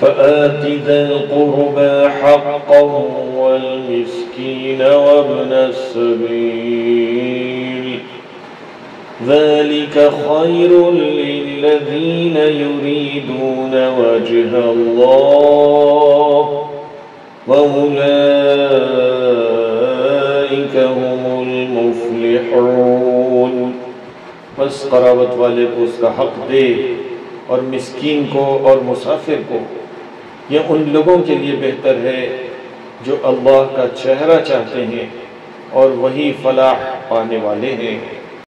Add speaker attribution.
Speaker 1: فآت ذا القربى حقه والمسكين وابن السبيل. ذلك خير للذين يريدون وجه الله وأولئك هم المفلحون. بس قرابت والے کو اس کا حق دے اور مسکین کو اور مسافر کو یہ ان لوگوں کے لیے بہتر ہے جو اللہ کا چہرہ چاہتے ہیں اور وہی فلاح پانے والے ہیں۔